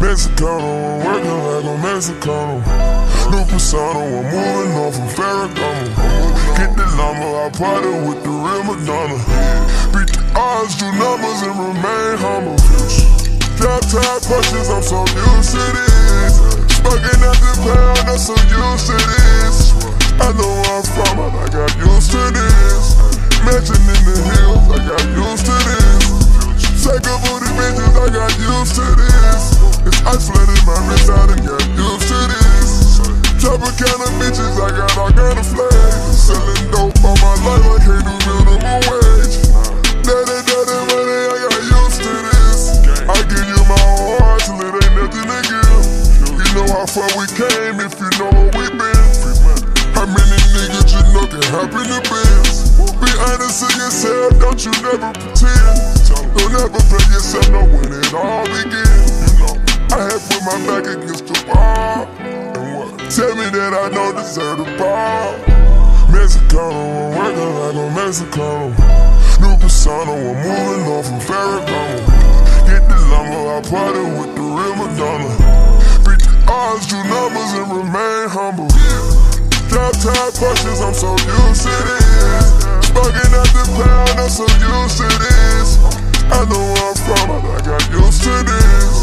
Mexicano, I'm working like a Mexicano. New persona, I'm moving on from Ferragamo. Get the llama, I party with the real Madonna. Beat the odds, do numbers, and remain humble. Drop top Porsches, I'm so to this. Smoking at the pound, I'm so used to this. I know where I'm from, but I got used to this. Mansion in the hills, I got used to this. Take a booty bitches, I got used to this. It's ice flooding my wrist, I done got used to this. Of kind of bitches, I got all kind of flags. Selling dope all my life, I can't do minimum wage. Daddy, how far we came if you know where we been. How many niggas you know can happen to biz? Be honest with yourself, don't you never pretend. Don't ever play yourself, know when it all begins. You know, I had put my back against the wall. And what? Tell me that I don't deserve the ball. Mexicano, I'm working like a Mexicano. New persona, I'm moving on from Ferragamo. Get the llama, I party with the real Madonna. The do numbers, and remain humble. Drop top Porsches, I'm so used to this. Smoking at the pound, I'm so used to this. I know where I'm from, but I got used to this.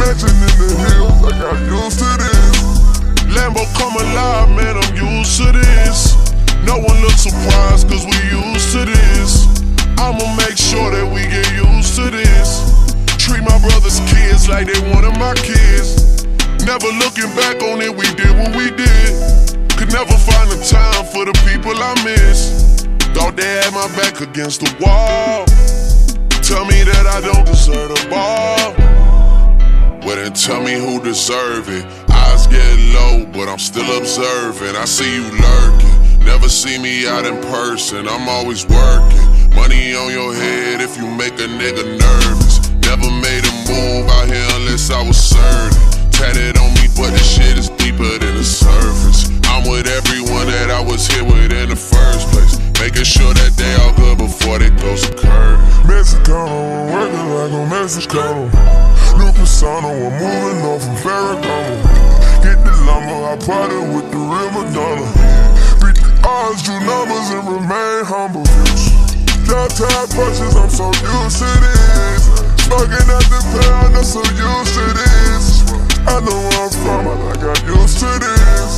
Mansion in the hills, I got used to this. Lambo come alive, man, I'm used to this. No one looks surprised, cause we used to this. I'ma make sure that we get used to this. Treat my brother's kids like they one of my kids. Never looking back on it, we did what we did. Could never find the time for the people I miss. Thought they had my back against the wall. Tell me that I don't deserve the ball. Well then tell me who deserve it. Eyes get low, but I'm still observing. I see you lurking. Never see me out in person. I'm always working. Money on your head if you make a nigga nervous. Never made a move out here unless I a Mexicano. New persona, I'm moving on from Ferragamo. Get the llama, I party with the real Madonna. Beat the odds, do numbers, and remain humble. Top Porsches, I'm so used to this. Smoking at the pound, I'm so used to this. I know where I'm from, I got used to this.